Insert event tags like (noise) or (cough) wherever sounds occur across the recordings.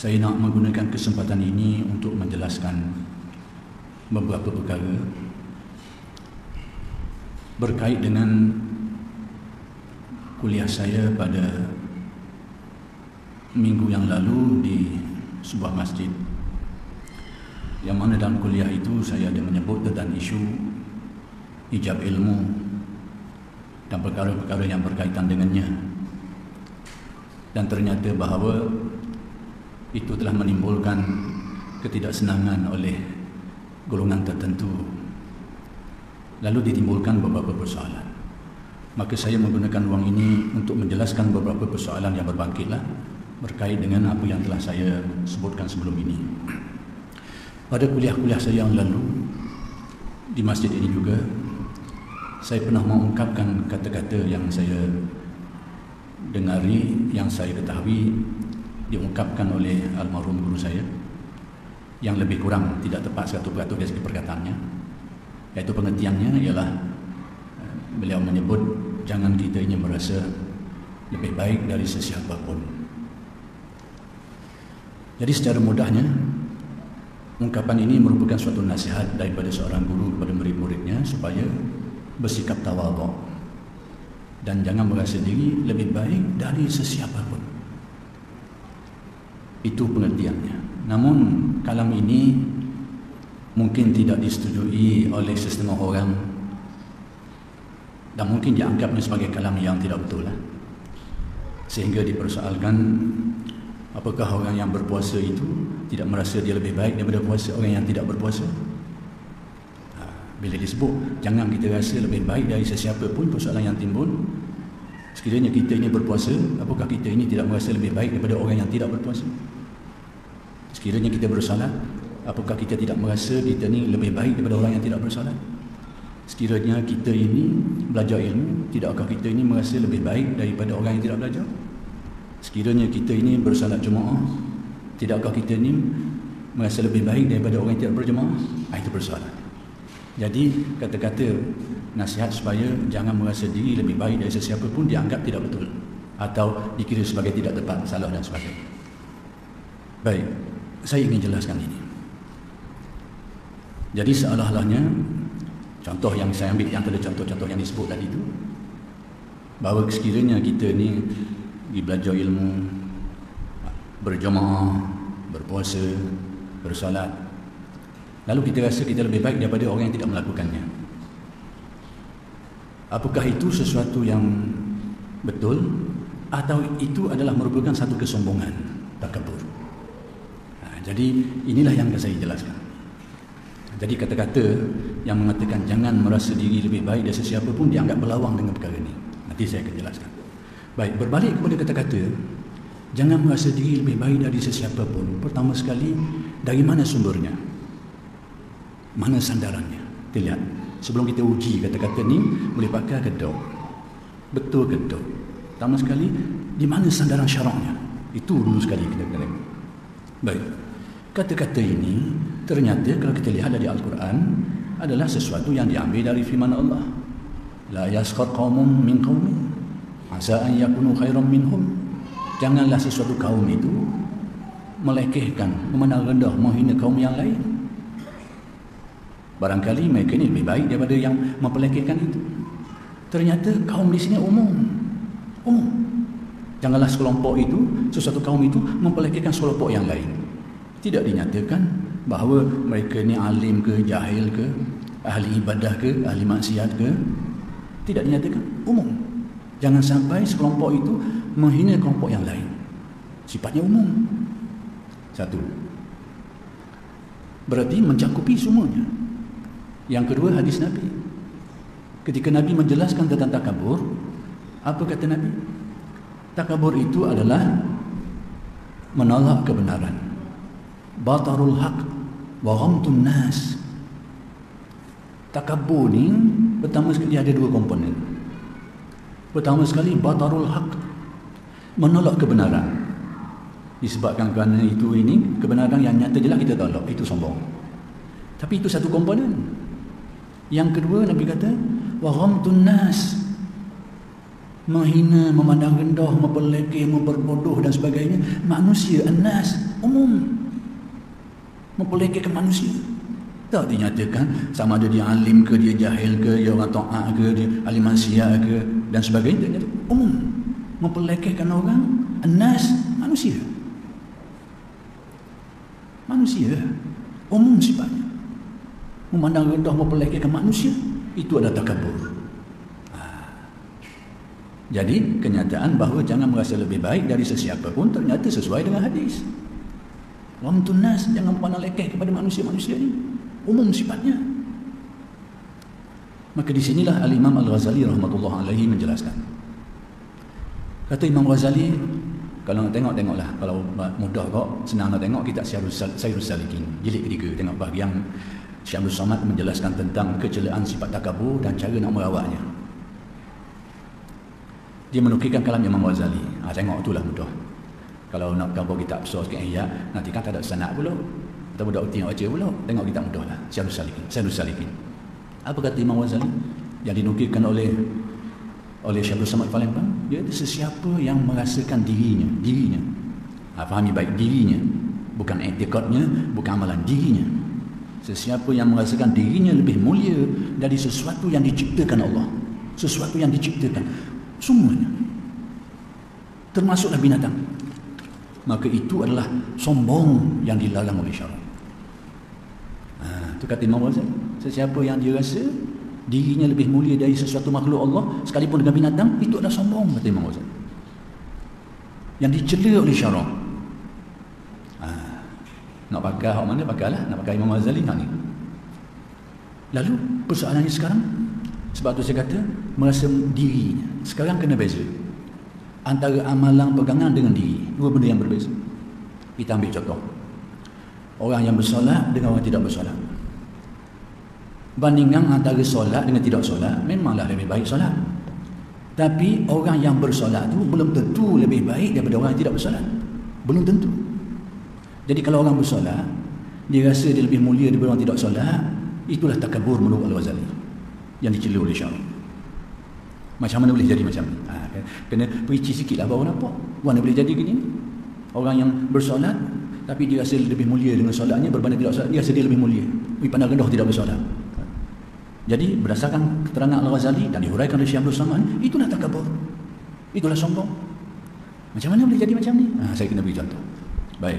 saya nak menggunakan kesempatan ini untuk menjelaskan beberapa perkara berkait dengan kuliah saya pada minggu yang lalu di sebuah masjid. Yang mana dalam kuliah itu saya ada menyebut tentang isu hijab ilmu dan perkara-perkara yang berkaitan dengannya. Dan ternyata bahawa itu telah menimbulkan ketidaksenangan oleh golongan tertentu lalu ditimbulkan beberapa persoalan maka saya menggunakan ruang ini untuk menjelaskan beberapa persoalan yang berbangkitlah berkait dengan apa yang telah saya sebutkan sebelum ini. Pada kuliah-kuliah saya yang lalu di masjid ini juga saya pernah mengungkapkan kata-kata yang saya dengari yang saya ketahui diungkapkan oleh almarhum guru saya yang lebih kurang tidak tepat 100% dari segi perkataannya iaitu pengertiannya ialah beliau menyebut jangan kita ini merasa lebih baik dari sesiapa pun. Jadi secara mudahnya ungkapan ini merupakan suatu nasihat daripada seorang guru kepada murid-muridnya supaya bersikap tawaduk dan jangan merasa diri lebih baik dari sesiapa pun. Itu pengertiannya. Namun kalam ini mungkin tidak disetujui oleh setengah orang dan mungkin dianggapnya sebagai kalam yang tidak betul lah. sehingga dipersoalkan apakah orang yang berpuasa itu tidak merasa dia lebih baik daripada puasa orang yang tidak berpuasa ha, bila disebut jangan kita rasa lebih baik dari sesiapa pun persoalan yang timbul sekiranya kita ini berpuasa apakah kita ini tidak merasa lebih baik daripada orang yang tidak berpuasa sekiranya kita bersolat apakah kita tidak merasa kita ini lebih baik daripada orang yang tidak bersolat Sekiranya kita ini belajar ilmu, tidakkah kita ini merasa lebih baik daripada orang yang tidak belajar? Sekiranya kita ini bersalat jemaah, tidakkah kita ini merasa lebih baik daripada orang yang tidak berjemaah? Ah, itu bersalat. Jadi kata-kata nasihat supaya jangan merasa diri lebih baik dari sesiapa pun dianggap tidak betul atau dikira sebagai tidak tepat, salah dan sebagainya. Baik, saya ingin jelaskan ini. Jadi seolah-olahnya Contoh yang saya ambil yang tadi contoh-contoh yang disebut tadi itu bahawa sekiranya kita ni pergi belajar ilmu berjemaah, berpuasa, bersolat lalu kita rasa kita lebih baik daripada orang yang tidak melakukannya. Apakah itu sesuatu yang betul atau itu adalah merupakan satu kesombongan takabur? Nah, jadi inilah yang saya jelaskan. Jadi kata-kata yang mengatakan jangan merasa diri lebih baik dari sesiapa pun dianggap berlawang dengan perkara ini. Nanti saya akan jelaskan. Baik, berbalik kepada kata-kata jangan merasa diri lebih baik dari sesiapa pun. Pertama sekali, dari mana sumbernya? Mana sandarannya? Kita lihat. Sebelum kita uji kata-kata ini, boleh pakai ke tak? Betul ke tak? Pertama sekali, di mana sandaran syaraknya? Itu dulu sekali kita kena. Baik. Kata-kata ini ternyata kalau kita lihat dari Al-Quran adalah sesuatu yang diambil dari firman Allah. La yaskhar qaumun min qaumin asa an yakunu khairan minhum. Janganlah sesuatu kaum itu melekehkan, memandang rendah, menghina kaum yang lain. Barangkali mereka ini lebih baik daripada yang mempelekehkan itu. Ternyata kaum di sini umum. Umum. Janganlah sekelompok itu, sesuatu kaum itu mempelekehkan sekelompok yang lain. Tidak dinyatakan bahawa mereka ni alim ke, jahil ke, ahli ibadah ke, ahli maksiat ke tidak dinyatakan umum jangan sampai sekelompok itu menghina kelompok yang lain sifatnya umum satu berarti mencakupi semuanya yang kedua hadis Nabi ketika Nabi menjelaskan tentang takabur apa kata Nabi takabur itu adalah menolak kebenaran batarul haq wa ghamtun nas Takabur ni pertama sekali ada dua komponen. Pertama sekali batarul haq menolak kebenaran. Disebabkan kerana itu ini kebenaran yang nyata jelas kita tolak itu sombong. Tapi itu satu komponen. Yang kedua Nabi kata wa ghamtun nas menghina, memandang rendah, memperlekeh, memperbodoh dan sebagainya. Manusia, anas, umum. Memperlekehkan manusia. Tak dinyatakan sama ada dia alim ke, dia jahil ke, dia orang ta'ah ke, dia alim manusia ke dan sebagainya. Tak Umum. Memperlekehkan orang, anas, manusia. Manusia. Umum sifatnya. Memandang rendah, memperlekehkan manusia. Itu adalah takabur. Jadi kenyataan bahawa jangan merasa lebih baik dari sesiapa pun ternyata sesuai dengan hadis. Lam tunas jangan pandang lekeh kepada manusia-manusia ini. Umum sifatnya. Maka di sinilah Al-Imam Al-Ghazali rahmatullah alaihi menjelaskan. Kata Imam Ghazali, kalau nak tengok tengoklah. Kalau mudah kok senang nak tengok kita Sayyidul Salikin. Jilid ketiga tengok bahagian Syamsul Samad menjelaskan tentang kecelaan sifat takabur dan cara nak merawatnya dia menukilkan kalam Imam Ghazali. Ha, tengok itulah mudah. Kalau nak gambar kita besar sikit ayat, nanti kan tak ada sanad pula. Atau budak uti baca pula. Tengok kita mudah lah. Syarul Salikin. Syarul Salikin. Apa kata Imam Ghazali? Yang dinukilkan oleh oleh Syarul Samad Palembang. Dia itu sesiapa yang merasakan dirinya. Dirinya. Ha, fahami baik dirinya. Bukan etikotnya, bukan amalan dirinya. Sesiapa yang merasakan dirinya lebih mulia dari sesuatu yang diciptakan Allah. Sesuatu yang diciptakan. Semuanya. Termasuklah binatang. Maka itu adalah sombong yang dilarang oleh syarat ha, itu kata Imam Razak sesiapa yang dia rasa dirinya lebih mulia dari sesuatu makhluk Allah sekalipun dengan binatang itu adalah sombong kata Imam Razak yang dicela oleh syarat ha, nak pakai hak mana pakailah nak pakai Imam Razali ni lalu persoalannya sekarang sebab tu saya kata merasa dirinya. Sekarang kena beza. Antara amalan pegangan dengan diri. Dua benda yang berbeza. Kita ambil contoh. Orang yang bersolat dengan orang tidak bersolat. Bandingkan antara solat dengan tidak solat, memanglah lebih baik solat. Tapi orang yang bersolat tu belum tentu lebih baik daripada orang yang tidak bersolat. Belum tentu. Jadi kalau orang bersolat, dia rasa dia lebih mulia daripada orang tidak solat, itulah takabur menurut Al-Ghazali yang dicela oleh syarab. Macam mana boleh jadi macam ni? Ha, kan? Kena perici sikit lah baru nampak. Mana boleh jadi gini? Orang yang bersolat tapi dia rasa lebih mulia dengan solatnya berbanding tidak solat, dia rasa dia lebih mulia. Tapi pandang rendah tidak bersolat. Jadi berdasarkan keterangan Al-Ghazali dan dihuraikan oleh Syekh Abdul Samad, itulah takabur. Itulah sombong. Macam mana boleh jadi macam ni? Ha, saya kena beri contoh. Baik.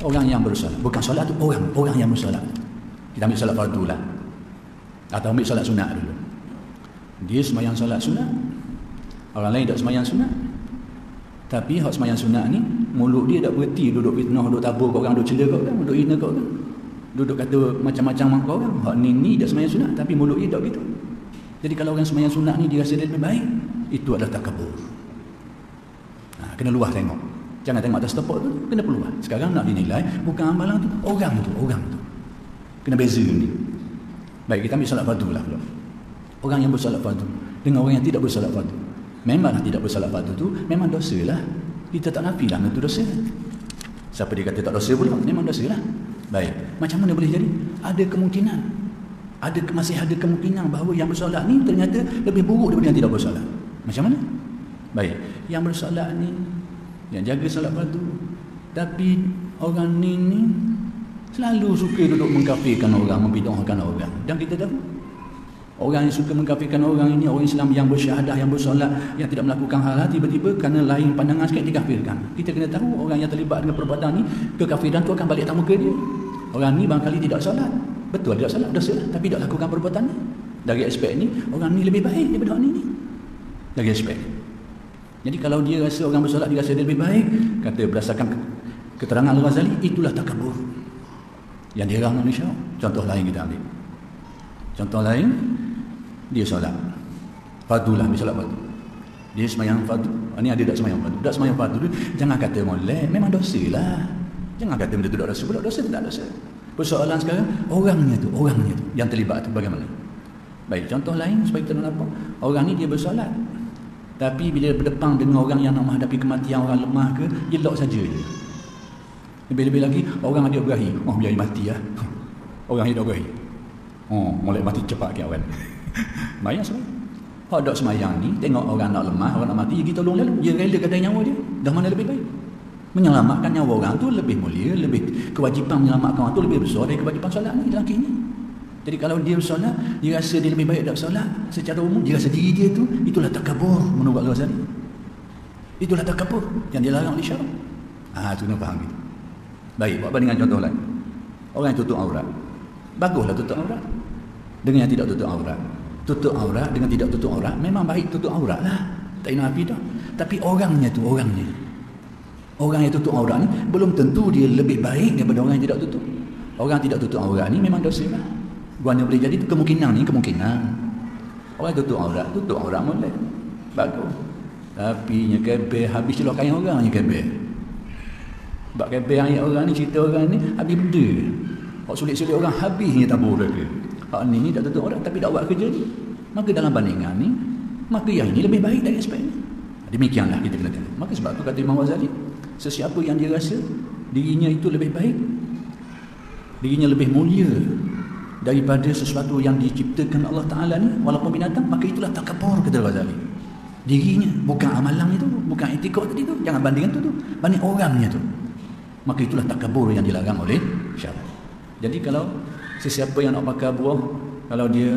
Orang yang bersolat, bukan solat tu orang, orang yang bersolat. Kita ambil solat fardu lah. Atau ambil solat sunat dulu. Dia semayang solat sunat. Orang lain tak semayang sunat. Tapi hak semayang sunat ni, mulut dia tak berhenti duduk fitnah, duduk tabur kau orang, duduk cela kau orang, duduk hina kau orang. Duduk kata macam-macam kau orang. Hak ni ni tak semayang sunat, tapi mulut dia tak gitu. Jadi kalau orang semayang sunat ni dia rasa dia lebih baik, itu adalah takabur. Ha, kena luah tengok. Jangan tengok atas tepuk tu, kena peluah. Sekarang nak dinilai, bukan amalan tu, orang tu, orang tu. Kena beza ni. Baik, kita ambil salat fardu lah. Orang yang bersalat fardu dengan orang yang tidak bersalat fardu. Memanglah tidak bersalat fardu tu memang dosa lah. Kita tak nafilah itu dosa. Siapa dia kata tak dosa pula? Memang dosa lah. Baik, macam mana boleh jadi? Ada kemungkinan. Ada masih ada kemungkinan bahawa yang bersolat ni ternyata lebih buruk daripada yang tidak bersolat. Macam mana? Baik, yang bersolat ni yang jaga solat fardu tapi orang ni ni Selalu suka duduk mengkafirkan orang, membidahkan orang. Dan kita tahu, orang yang suka mengkafirkan orang ini, orang Islam yang bersyahadah, yang bersolat, yang tidak melakukan hal-hal, tiba-tiba kerana lain pandangan sikit dikafirkan. Kita kena tahu, orang yang terlibat dengan perbuatan ini, kekafiran itu akan balik tamu ke dia. Orang ini barangkali tidak solat. Betul, tidak solat, dosa lah. Tapi tidak lakukan perbuatan ini. Dari aspek ini, orang ini lebih baik daripada orang ini. Dari aspek Jadi kalau dia rasa orang bersolat, dia rasa dia lebih baik, kata berdasarkan keterangan Al-Ghazali, itulah takabur. Yang diharam Malaysia contoh lain kita ambil. Contoh lain dia solat. Fardu lah solat fardu dia semayang fardu ini ada tak semayang fardu tak semayang fardu jangan kata molek. Memang dosa lah. Jangan kata benda tu tak dosa. Dosa tidak dosa. Persoalan sekarang orangnya tu orangnya tu yang terlibat tu bagaimana? Baik contoh lain supaya kita nampak. Orang ni dia bersolat tapi bila berdepan dengan orang yang nak menghadapi kematian orang lemah ke dia lock saja je lebih-lebih lagi orang ada berahi. Oh biar mati ya. (laughs) Orang hidup berahi. Oh, mulai mati cepat ke kawan. Bayang (laughs) sebab. Hak dok semayang ni, tengok orang nak lemah, orang nak mati, dia tolong lalu. Dia rela kata nyawa dia. Dah mana lebih baik? Menyelamatkan nyawa orang tu lebih mulia, lebih kewajipan menyelamatkan orang tu lebih besar dari kewajipan solat ni lelaki ni. Jadi kalau dia bersolat, dia rasa dia lebih baik tak solat, secara umum dia rasa diri dia tu itulah takabur menurut Ghazali. Itulah takabur yang dilarang oleh syarak. Ah, tu nak faham gitu. Baik, buat bandingan contoh lain. Orang yang tutup aurat. Baguslah tutup aurat. Dengan yang tidak tutup aurat tutup aurat dengan tidak tutup aurat memang baik tutup aurat lah tak nak api dah tapi orangnya tu orangnya orang yang tutup aurat ni belum tentu dia lebih baik daripada orang yang tidak tutup orang yang tidak tutup aurat ni memang dosa lah guanya boleh jadi kemungkinan ni kemungkinan. Orang tutup aurat tutup aurat boleh bagus. Tapi nya kebe habis celok kain orang nya kebe sebab kebe ayat orang ni cerita orang ni habis benda. Kau sulit-sulit orang habisnya tabur mereka Hak ni, ni tak tutup orang tapi tak buat kerja ni. Maka dalam bandingan ni, maka yang ini lebih baik dari aspek ni. Demikianlah kita kena tengok. Maka sebab tu kata Imam Ghazali, sesiapa yang dia rasa dirinya itu lebih baik, dirinya lebih mulia daripada sesuatu yang diciptakan Allah Ta'ala ni, walaupun binatang, maka itulah takabur kata Ghazali. Dirinya, bukan amalan itu, bukan etikot tadi tu, jangan bandingkan tu tu, banding orangnya tu. Maka itulah takabur yang dilarang oleh syarat. Jadi kalau sesiapa yang nak pakai buah kalau dia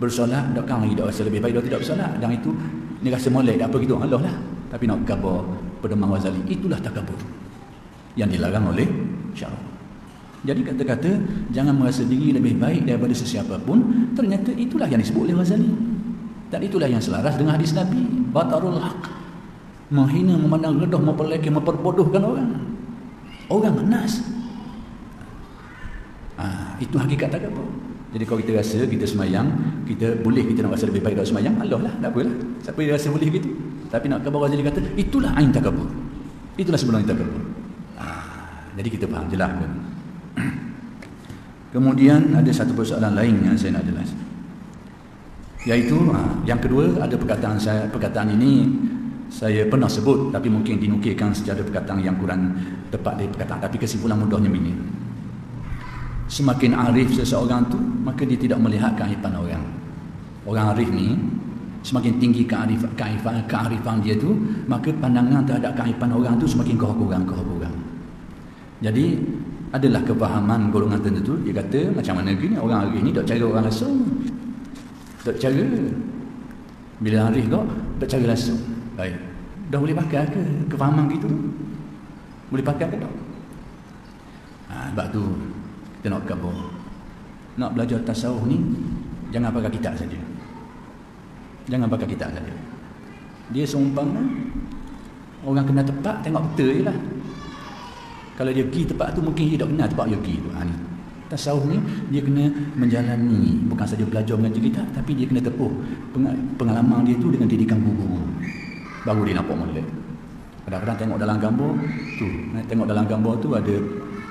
bersolat takkan lagi tak rasa lebih baik dia tidak bersolat dan itu ni rasa molek tak apa gitu Allah lah tapi nak kabar pedoman Ghazali itulah takabur yang dilarang oleh syarak jadi kata-kata jangan merasa diri lebih baik daripada sesiapa pun ternyata itulah yang disebut oleh Ghazali dan itulah yang selaras dengan hadis Nabi batarul haq menghina memandang redah memperlekeh memperbodohkan orang orang manas Ha, itu hakikat tak apa. Jadi kalau kita rasa kita semayang, kita boleh kita nak rasa lebih baik dalam semayang, Allah lah, tak apalah. Siapa yang rasa boleh gitu. Tapi nak kabar Ghazali kata, itulah ain takabur. Itulah sebenarnya takabur. Ha, jadi kita faham jelas pun. Kemudian ada satu persoalan lain yang saya nak jelas. Yaitu ha, yang kedua ada perkataan saya perkataan ini saya pernah sebut tapi mungkin dinukilkan secara perkataan yang kurang tepat dari perkataan. Tapi kesimpulan mudahnya begini. Semakin arif seseorang tu maka dia tidak melihat kearifan orang. Orang arif ni semakin tinggi kearifan, kearifan, dia tu maka pandangan terhadap kearifan orang tu semakin kurang kurang jadi adalah kefahaman golongan tertentu. Dia kata macam mana gini orang arif ni tak cara orang langsung tak cara bila arif kau tak cara langsung baik. Dah boleh pakai ke? Kefahaman gitu? Boleh pakai ke tak ha, sebab tu kita nak kabur nak belajar tasawuf ni jangan pakai kitab saja. Jangan pakai kitab saja. Dia seumpama orang kena tepat tengok betul je lah kalau dia pergi tempat tu mungkin dia tak kenal tempat dia pergi tu ha, ni. tasawuf ni dia kena menjalani bukan saja belajar mengaji kita tapi dia kena tepuh pengalaman dia tu dengan didikan guru baru dia nampak molek kadang-kadang tengok dalam gambar tu tengok dalam gambar tu ada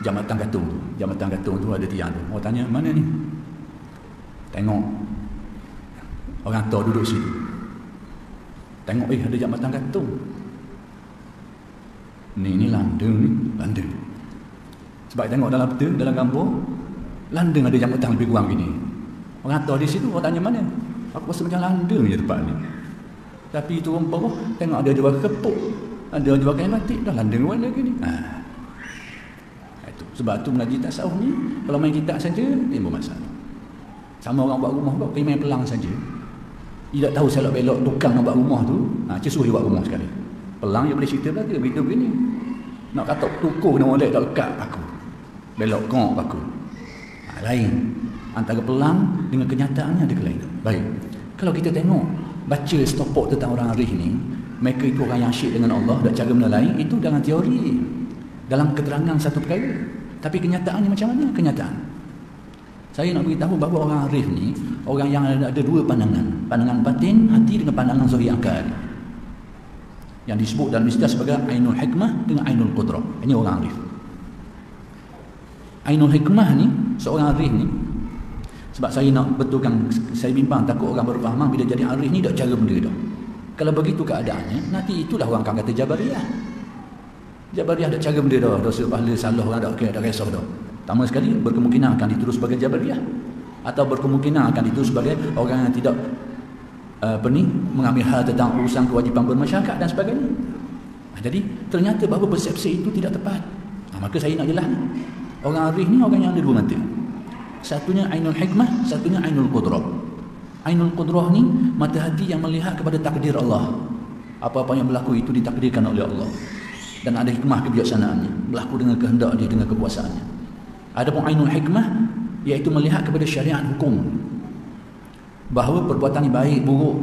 Jambatan Gatung tu. Jambatan Gatung tu ada tiang tu. Orang tanya, mana ni? Tengok. Orang tua duduk situ. Tengok, eh ada Jambatan Gatung. Ni, ni London ni. London. Sebab tengok dalam betul, dalam gambar, London ada jambatan lebih kurang gini. Orang tua di situ, orang tanya mana? Aku rasa macam London je tempat ni. Tapi itu orang bawah, tengok ada jual kepuk. Ada jual kain batik, dah London mana lagi ni. Haa. Sebab tu mengaji tasawuf ni kalau main kitab saja timbul masalah. Sama orang buat rumah kau pergi main pelang saja. Dia tak tahu selok belok tukang nak buat rumah tu, ha cesuh dia buat rumah sekali. Pelang dia boleh cerita belaka begitu begini. Nak kata tukuh nak molek tak lekat aku. Belok kong aku. Ha, lain. Antara pelang dengan kenyataannya ada kelainan. Baik. Kalau kita tengok baca stopok tentang orang arif ni, mereka itu orang yang syik dengan Allah dan cara menelain itu dalam teori. Dalam keterangan satu perkara. Tapi kenyataannya macam mana? Kenyataan. Saya nak beritahu bahawa orang arif ni, orang yang ada dua pandangan. Pandangan batin, hati dengan pandangan zahir akal. Yang disebut dalam istilah sebagai Ainul Hikmah dengan Ainul Qudrah. Ini orang arif. Ainul Hikmah ni, seorang arif ni, sebab saya nak betulkan, saya bimbang takut orang berfaham bila jadi arif ni tak cara benda dah. Kalau begitu keadaannya, nanti itulah orang akan kata Jabariyah. Jabariyah ada cara benda dah dosa pahala salah orang dah okay, dah risau dah pertama sekali berkemungkinan akan dituduh sebagai Jabariyah atau berkemungkinan akan dituduh sebagai orang yang tidak apa ni mengambil hal tentang urusan kewajipan bermasyarakat dan sebagainya. Ha, jadi ternyata bahawa persepsi itu tidak tepat. Ha, maka saya nak jelas orang arif ni orang yang ada dua mata. Satunya ainul hikmah, satunya ainul qudrah. Ainul qudrah ni mata hati yang melihat kepada takdir Allah. Apa-apa yang berlaku itu ditakdirkan oleh Allah. Dan ada hikmah kebijaksanaannya, berlaku dengan kehendak dia dengan kekuasaannya. Adapun ainul hikmah iaitu melihat kepada syariat hukum bahawa perbuatan yang baik buruk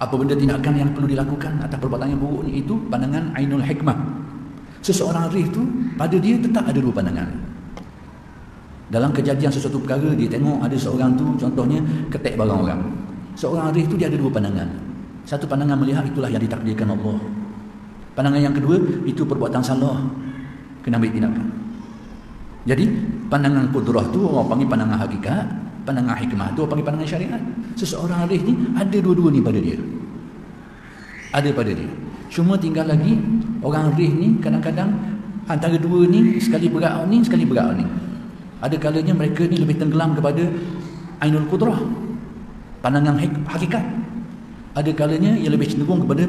apa benda tindakan yang perlu dilakukan atas perbuatan yang buruk ni itu pandangan ainul hikmah. Seseorang arif tu pada dia tetap ada dua pandangan. Dalam kejadian sesuatu perkara dia tengok ada seorang tu contohnya ketek barang orang. Seorang arif tu dia ada dua pandangan. Satu pandangan melihat itulah yang ditakdirkan Allah. Pandangan yang kedua itu perbuatan salah. Kena ambil tindakan. Jadi pandangan kudrah tu orang panggil pandangan hakikat pandangan hikmah. Tu panggil pandangan syariat. Seseorang arif ni ada dua-dua ni pada dia. Ada pada dia. Cuma tinggal lagi orang arif ni kadang-kadang antara dua ni sekali berat ni sekali berat ni. Ada kalanya mereka ni lebih tenggelam kepada ainul kudrah pandangan hakikat. Ada kalanya ia lebih cenderung kepada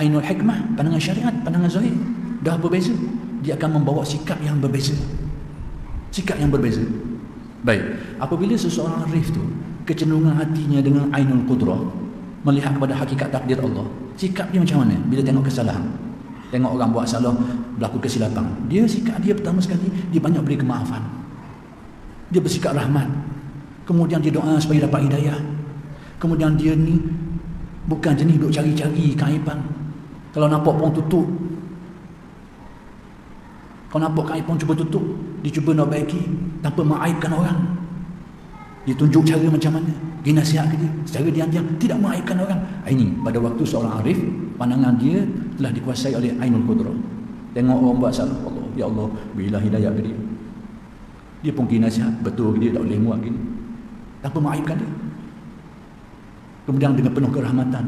ainul hikmah pandangan syariat pandangan zahir. Dah berbeza dia akan membawa sikap yang berbeza. Sikap yang berbeza Baik, apabila seseorang arif tu kecenderungan hatinya dengan ainul qudrah melihat kepada hakikat takdir Allah, sikap dia macam mana bila tengok kesalahan? Tengok orang buat salah, berlaku kesilapan. Dia sikap dia pertama sekali dia banyak beri kemaafan. Dia bersikap rahmat. Kemudian dia doa supaya dapat hidayah. Kemudian dia ni bukan jenis duk cari-cari kaiban. Kalau nampak pun tutup, kau nampak kain pun cuba tutup. Dia cuba nak baiki tanpa mengaibkan orang. Dia tunjuk cara macam mana. Dia nasihat dia. Secara diam-diam tidak mengaibkan orang. Ini pada waktu seorang arif, pandangan dia telah dikuasai oleh Ainul Qudra. Tengok orang buat salah. Allah, ya Allah, bila hidayah ke dia. Dia pun kena nasihat. Betul dia tak boleh muat gini. Tanpa mengaibkan dia. Kemudian dengan penuh kerahmatan.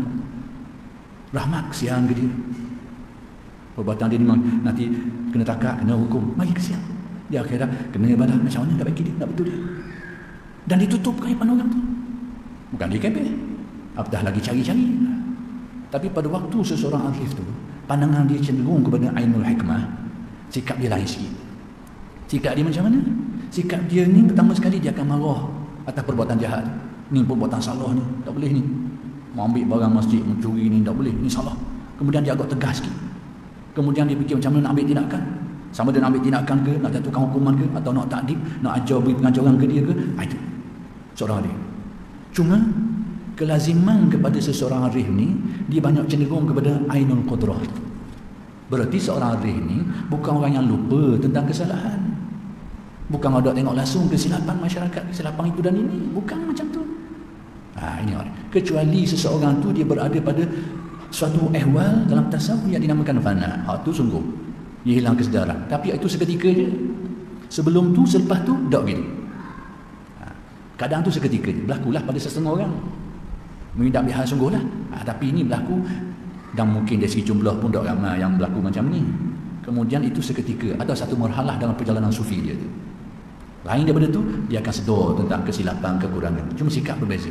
Rahmat kesian ke dia. Perbuatan dia memang nanti kena takak, kena hukum. Mari kesian. Dia akhirat kena ibadah. Macam mana nak bagi dia? Nak betul dia? Dan ditutup kaipan orang tu. Bukan dia kepek. Apatah lagi cari-cari. Tapi pada waktu seseorang arif tu, pandangan dia cenderung kepada Ainul Hikmah, sikap dia lain sikit. Sikap dia macam mana? Sikap dia ni pertama sekali dia akan marah atas perbuatan jahat. Ni perbuatan salah ni. Tak boleh ni. Mau ambil barang masjid, mencuri ni. Tak boleh. Ni salah. Kemudian dia agak tegas sikit. Kemudian dia fikir macam mana nak ambil tindakan. Sama dia nak ambil tindakan ke, nak jatuhkan hukuman ke, atau nak takdib, nak ajar beri pengajaran ke dia ke. Ha, itu. Seorang arif. Cuma, kelaziman kepada seseorang arif ni, dia banyak cenderung kepada Ainul Qudrah. Berarti seorang arif ni, bukan orang yang lupa tentang kesalahan. Bukan ada tengok langsung kesilapan masyarakat, kesilapan itu dan ini. Bukan macam tu. Ha, ini orang. Kecuali seseorang tu dia berada pada suatu ehwal dalam tasawuf yang dinamakan fana. Ha tu sungguh dia hilang kesedaran. Tapi itu seketika je. Sebelum tu selepas tu dak gitu. Ha, kadang tu seketika je. Berlakulah pada sesetengah orang. Mungkin tak biasa sungguhlah. Ha, tapi ini berlaku dan mungkin dari segi jumlah pun tak ramai yang berlaku macam ni. Kemudian itu seketika ada satu marhalah dalam perjalanan sufi dia tu. Lain daripada tu dia akan sedar tentang kesilapan kekurangan. Cuma sikap berbeza.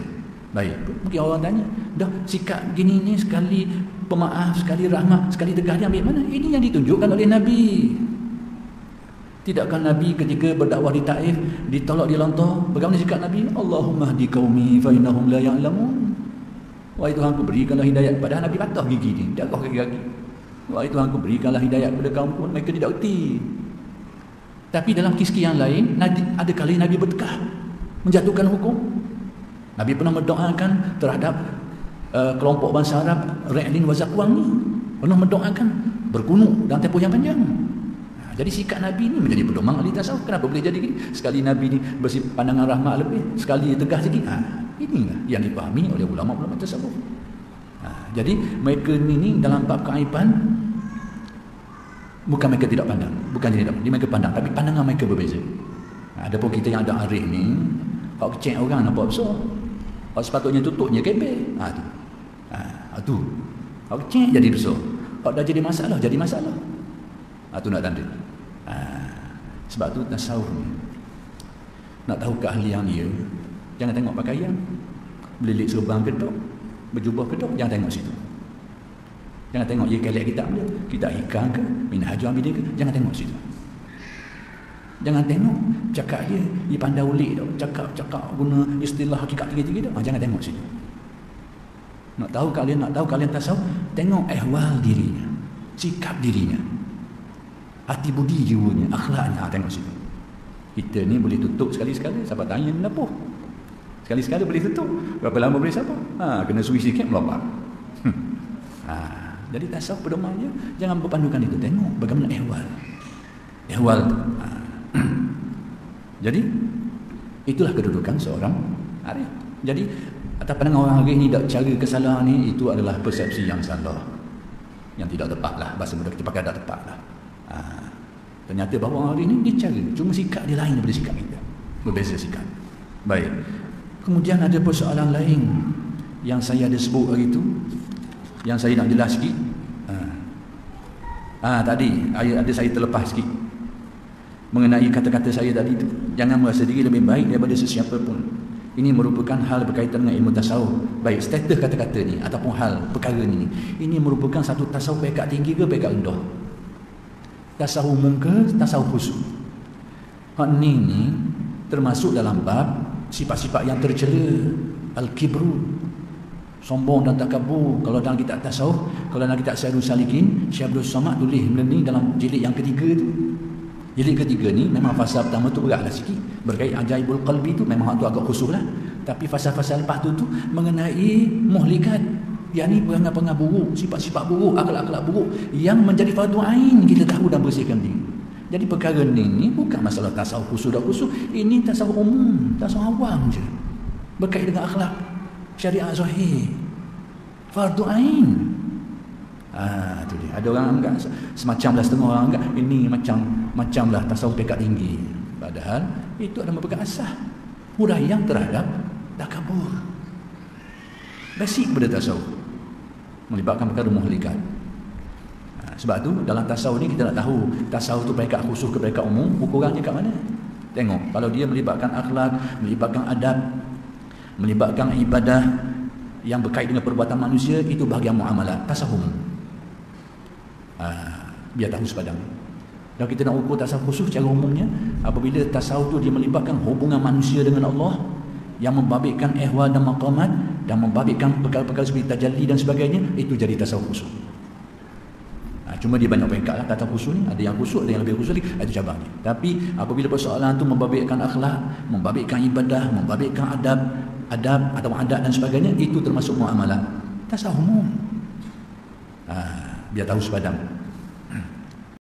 Baik, mungkin orang tanya, dah sikap gini ni sekali pemaaf, sekali rahmat, sekali tegah dia ambil mana? Ini yang ditunjukkan oleh Nabi. Tidakkah Nabi ketika berdakwah di Taif ditolak di lontar, bagaimana sikap Nabi? Allahumma hdi qaumi fa innahum la ya'lamun. Wahai Tuhan berikanlah hidayat pada Nabi patah gigi ni, darah kaki-kaki. Wahai Tuhan ku berikanlah hidayat kepada kaum pun mereka tidak erti. Tapi dalam kisah yang lain, ada kali Nabi bertekah menjatuhkan hukum Nabi pernah mendoakan terhadap uh, kelompok bangsa Arab Ra'lin wa Zakwang ni pernah mendoakan berkunuk dalam tempoh yang panjang. Ha, jadi sikap Nabi ni menjadi pedoman ahli tasawuf kenapa boleh jadi sekali Nabi ni bersih pandangan rahmat lebih sekali tegas sikit. Ha, ini yang dipahami oleh ulama-ulama tasawuf ha, jadi mereka ni, ni dalam bab keaiban bukan mereka tidak pandang. Bukan tidak pandang mereka pandang tapi pandangan mereka berbeza. Ha, ada pun kita yang ada arif ni kalau kecek orang nampak besar kalau sepatutnya tutupnya kebel. Ha tu. Ha, tu. Kalau cek jadi besar. Kalau dah jadi masalah, jadi masalah. Ha tu nak tanda. Ha, sebab tu tasawuf ni. Nak tahu keahlian dia, jangan tengok pakaian. Belilik serban kedok, berjubah kedok, jangan tengok situ. Jangan tengok dia kelek kita dia. Kita ikan ke, minhaj amidin ke, jangan tengok situ. Jangan tengok cakap dia, dia pandai ulik tau. Cakap-cakap guna istilah hakikat tinggi-tinggi tu. Ha, jangan tengok situ. Nak tahu kalian, nak tahu kalian tasawuf, tengok ehwal dirinya. Sikap dirinya. Hati budi jiwanya, akhlaknya. Ha, tengok situ. Kita ni boleh tutup sekali-sekali. Siapa tanya ni apa? Sekali-sekali boleh tutup. Berapa lama boleh siapa? Ha, kena suwi sikit, melompat. Hmm. Ha, jadi tasawuf pedomannya, jangan berpandukan itu. Tengok bagaimana ehwal. Ehwal. Ha. (clears throat) Jadi itulah kedudukan seorang arif. Jadi atas pandangan orang arif ni cara kesalahan ni itu adalah persepsi yang salah. Yang tidak tepat lah. Bahasa mudah kita pakai tak tepat lah. Ha. Ternyata bahawa orang arif ni dia cara. Cuma sikap dia lain daripada sikap kita. Berbeza sikap. Baik. Kemudian ada persoalan lain yang saya ada sebut hari itu. Yang saya nak jelas sikit. Ha. Ha, tadi ada saya terlepas sikit mengenai kata-kata saya tadi itu jangan merasa diri lebih baik daripada sesiapa pun ini merupakan hal berkaitan dengan ilmu tasawuf. Baik status kata-kata ni ataupun hal perkara ni ini merupakan satu tasawuf pekat tinggi ke pekat rendah? Tasawuf umum ke tasawuf khusus? Hak ni ni termasuk dalam bab sifat-sifat yang tercela al-kibru. Sombong dan takabur kalau dalam kitab tasawuf kalau dalam kitab Syahrul Salikin Syahrul Samad tulis benda ni dalam jilid yang ketiga tu Jilid ketiga ni memang fasa pertama tu beratlah sikit. Berkait ajaibul qalbi tu memang tu agak khusus lah. Tapi fasa-fasa lepas tu tu mengenai muhlikat. Yang ni perangai-perangai buruk, sifat-sifat buruk, akhlak-akhlak buruk yang menjadi fardu ain kita tahu dan bersihkan diri. Jadi perkara ni, ni bukan masalah tasawuf khusus dan khusus. Ini tasawuf umum, tasawuf awam je. Berkait dengan akhlak syariat zahir. Fardu ain. Ah, tu dia. Ada orang anggap semacam lah setengah orang anggap ini macam macamlah tasawuf pekat tinggi. Padahal itu adalah merupakan asah huraian terhadap takabur. Basic pada tasawuf. Melibatkan perkara muhlikat. Ha, sebab tu dalam tasawuf ni kita nak tahu tasawuf tu pekat khusus ke pekat umum, ukurannya kat mana? Tengok, kalau dia melibatkan akhlak, melibatkan adab, melibatkan ibadah yang berkait dengan perbuatan manusia, itu bahagian muamalah, tasawuf. Ha, biar tahu sepadang. Dan kita nak ukur tasawuf khusus secara umumnya apabila tasawuf itu dia melibatkan hubungan manusia dengan Allah yang membabitkan ehwal dan maqamat dan membabitkan perkara-perkara seperti tajalli dan sebagainya itu jadi tasawuf khusus. Ha, cuma dia banyak peringkat lah tasawuf khusus ni ada yang khusus ada yang lebih khusus lagi itu cabangnya. Tapi apabila persoalan itu membabitkan akhlak, membabitkan ibadah, membabitkan adab, adab atau adat dan sebagainya itu termasuk muamalah. Tasawuf umum. Ha, biar tahu sepadang.